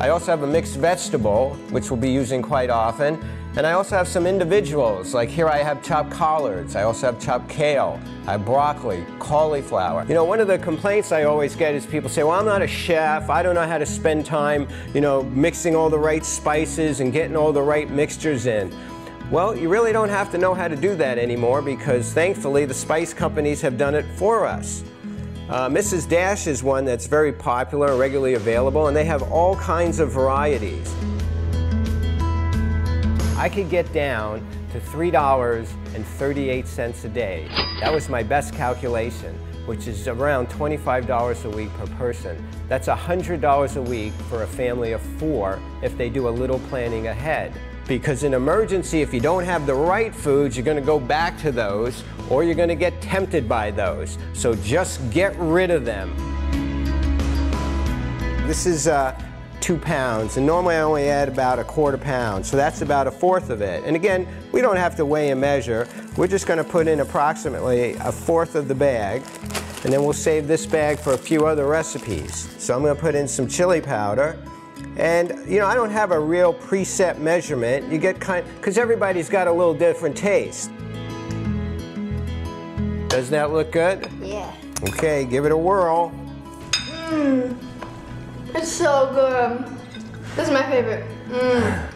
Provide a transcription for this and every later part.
I also have a mixed vegetable, which we'll be using quite often. And I also have some individuals, like here I have chopped collards, I also have chopped kale, I have broccoli, cauliflower. You know, one of the complaints I always get is people say, well, I'm not a chef, I don't know how to spend time, you know, mixing all the right spices and getting all the right mixtures in. Well, you really don't have to know how to do that anymore because thankfully the spice companies have done it for us. Uh, Mrs. Dash is one that's very popular and regularly available, and they have all kinds of varieties. I could get down to $3.38 a day. That was my best calculation, which is around $25 a week per person. That's $100 a week for a family of four if they do a little planning ahead. Because in emergency, if you don't have the right foods, you're going to go back to those or you're going to get tempted by those. So just get rid of them. This is uh, two pounds, and normally I only add about a quarter pound, so that's about a fourth of it. And again, we don't have to weigh and measure. We're just going to put in approximately a fourth of the bag, and then we'll save this bag for a few other recipes. So I'm going to put in some chili powder, and you know, I don't have a real preset measurement. You get kind, because everybody's got a little different taste. Doesn't that look good? Yeah. Okay, give it a whirl. Mmm. It's so good. This is my favorite. Mmm.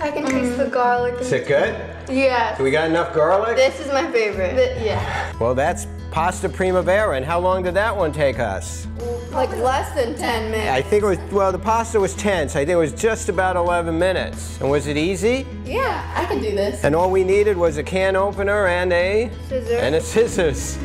I can taste the mm. garlic. Is it good? Yes. Do we got enough garlic? This is my favorite. Th- yeah. Well, that's pasta primavera, and how long did that one take us? Like less than 10 minutes. I think it was, well, the pasta was tense. I think it was just about 11 minutes. And was it easy? Yeah, I can do this. And all we needed was a can opener and a... Scissors. And a scissors.